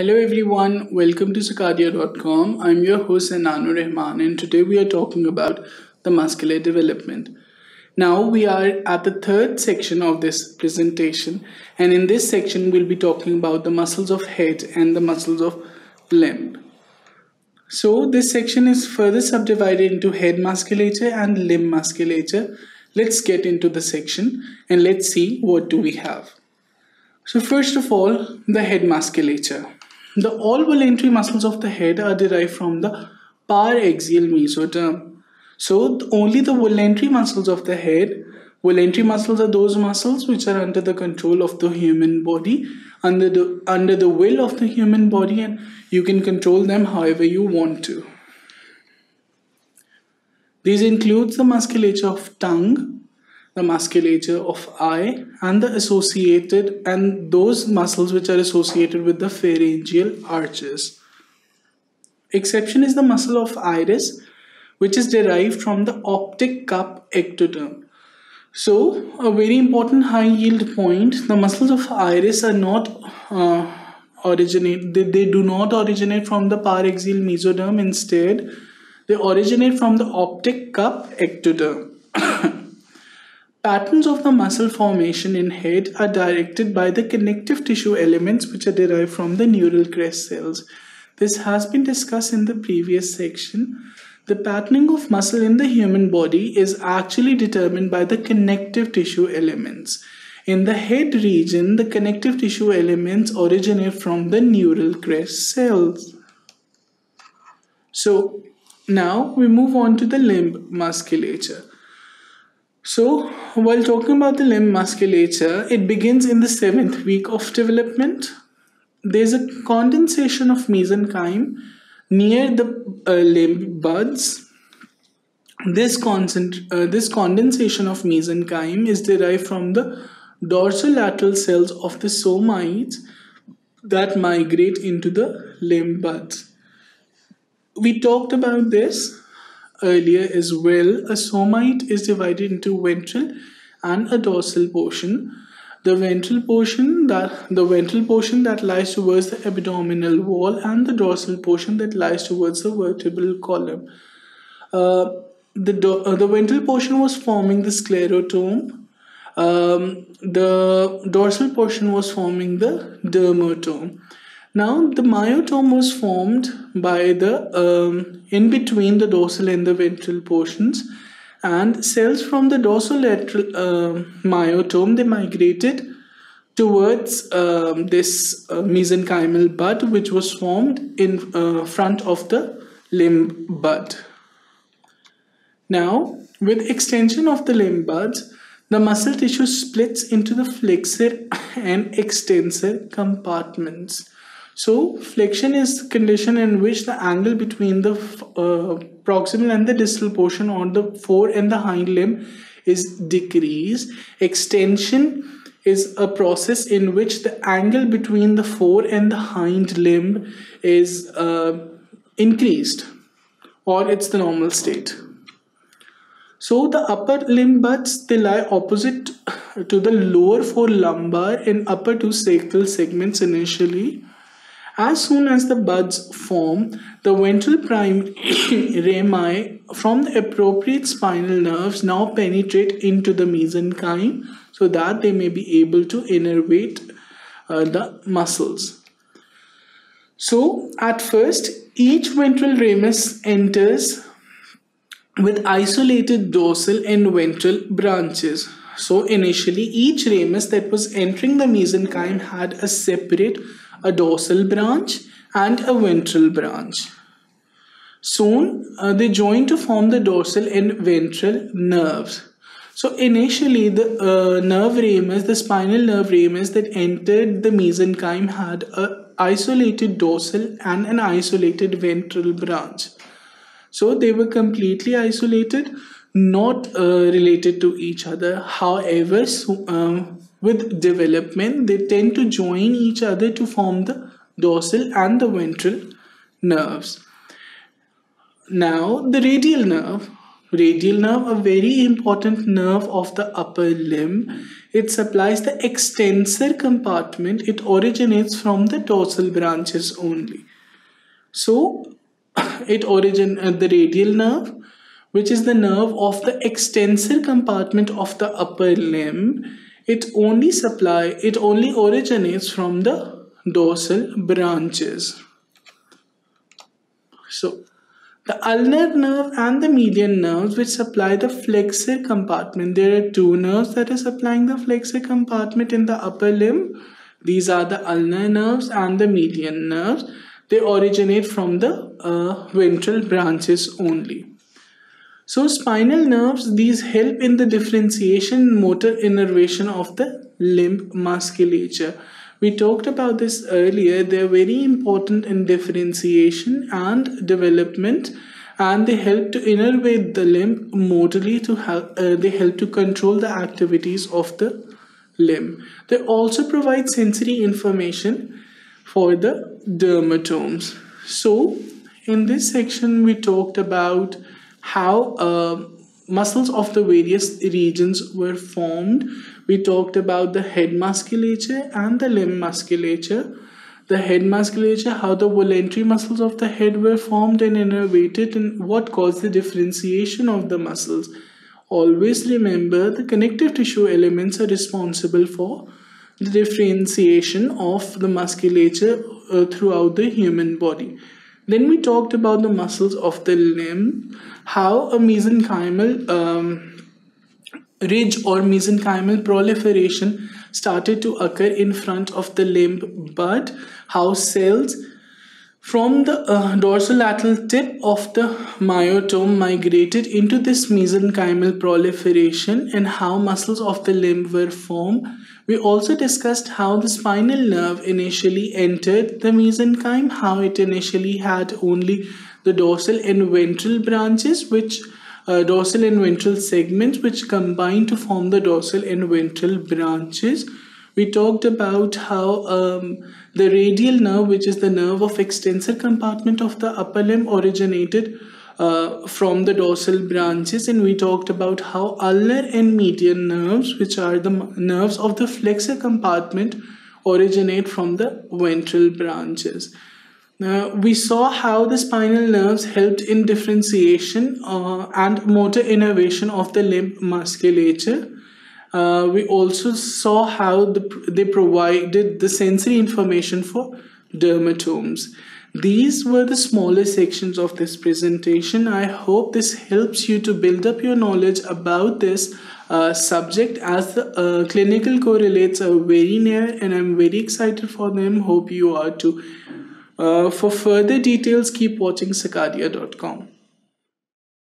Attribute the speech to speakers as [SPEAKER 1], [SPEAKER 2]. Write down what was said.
[SPEAKER 1] Hello everyone, welcome to sqadia.com. I'm your host Sannan Rehman and today we are talking about the muscular development. Now we are at the third section of this presentation and in this section we'll be talking about the muscles of head and the muscles of limb. So this section is further subdivided into head musculature and limb musculature. Let's get into the section and let's see what do we have. So first of all, the head musculature. The all voluntary muscles of the head are derived from the paraxial mesoderm. So only the voluntary muscles of the head, voluntary muscles are those muscles which are under the control of the human body, under the under the will of the human body, and you can control them however you want to. These includes the musculature of tongue, the musculature of eye and the associated and those muscles which are associated with the pharyngeal arches. Exception is the muscle of iris which is derived from the optic cup ectoderm. So a very important high yield point, the muscles of iris are not uh, originate, they, they do not originate from the paraxial mesoderm instead they originate from the optic cup ectoderm. Patterns of the muscle formation in head are directed by the connective tissue elements which are derived from the neural crest cells. This has been discussed in the previous section. The patterning of muscle in the human body is actually determined by the connective tissue elements. In the head region, the connective tissue elements originate from the neural crest cells. So now we move on to the limb musculature. So, while talking about the limb musculature, it begins in the seventh week of development. There's a condensation of mesenchyme near the uh, limb buds. This, concent- uh, this condensation of mesenchyme is derived from the dorsolateral cells of the somites that migrate into the limb buds. We talked about this earlier as well, a somite is divided into ventral and a dorsal portion. The ventral portion that the ventral portion that lies towards the abdominal wall and the dorsal portion that lies towards the vertebral column. Uh, the do- uh, the ventral portion was forming the sclerotome. Um, the dorsal portion was forming the dermatome. Now the myotome was formed by the um, in between the dorsal and the ventral portions and cells from the dorsolateral uh, myotome they migrated towards um, this uh, mesenchymal bud which was formed in uh, front of the limb bud. Now with extension of the limb buds the muscle tissue splits into the flexor and extensor compartments. So flexion is condition in which the angle between the uh, proximal and the distal portion on the fore and the hind limb is decreased. Extension is a process in which the angle between the fore and the hind limb is uh, increased or it's the normal state. So the upper limb buds they lie opposite to the lower four lumbar and upper two sacral segments initially as soon as the buds form, the ventral prime rami from the appropriate spinal nerves now penetrate into the mesenchyme so that they may be able to innervate uh, the muscles. So, at first, each ventral ramus enters with isolated dorsal and ventral branches. So, initially, each ramus that was entering the mesenchyme had a separate a dorsal branch and a ventral branch. Soon uh, they join to form the dorsal and ventral nerves. So initially the uh, nerve ramus, the spinal nerve ramus that entered the mesenchyme had a isolated dorsal and an isolated ventral branch. So they were completely isolated, not uh, related to each other. However, so, um, with development, they tend to join each other to form the dorsal and the ventral nerves. Now, the radial nerve radial nerve, a very important nerve of the upper limb. It supplies the extensor compartment. It originates from the dorsal branches only. So, it origin uh, the radial nerve, which is the nerve of the extensor compartment of the upper limb. It only supply. It only originates from the dorsal branches. So, the ulnar nerve and the median nerves which supply the flexor compartment. There are two nerves that are supplying the flexor compartment in the upper limb. These are the ulnar nerves and the median nerves. They originate from the uh, ventral branches only. So spinal nerves, these help in the differentiation motor innervation of the limb musculature. We talked about this earlier. They're very important in differentiation and development and they help to innervate the limb motorly to help uh, they help to control the activities of the limb. They also provide sensory information for the dermatomes. So in this section we talked about how uh, muscles of the various regions were formed. We talked about the head musculature and the limb musculature. The head musculature, how the voluntary muscles of the head were formed and innervated, and what caused the differentiation of the muscles. Always remember the connective tissue elements are responsible for the differentiation of the musculature uh, throughout the human body. Then we talked about the muscles of the limb, how a mesenchymal um, ridge or mesenchymal proliferation started to occur in front of the limb, but how cells from the uh, dorsolateral tip of the myotome migrated into this mesenchymal proliferation and how muscles of the limb were formed we also discussed how the spinal nerve initially entered the mesenchyme, how it initially had only the dorsal and ventral branches, which uh, dorsal and ventral segments, which combine to form the dorsal and ventral branches. We talked about how um, the radial nerve, which is the nerve of extensor compartment of the upper limb, originated uh, from the dorsal branches and we talked about how ulnar and median nerves which are the nerves of the flexor compartment originate from the ventral branches now, we saw how the spinal nerves helped in differentiation uh, and motor innervation of the limb musculature. Uh, we also saw how the, they provided the sensory information for dermatomes. These were the smaller sections of this presentation. I hope this helps you to build up your knowledge about this uh, subject as the uh, clinical correlates are very near and I'm very excited for them. Hope you are too. Uh, for further details, keep watching sqadia.com.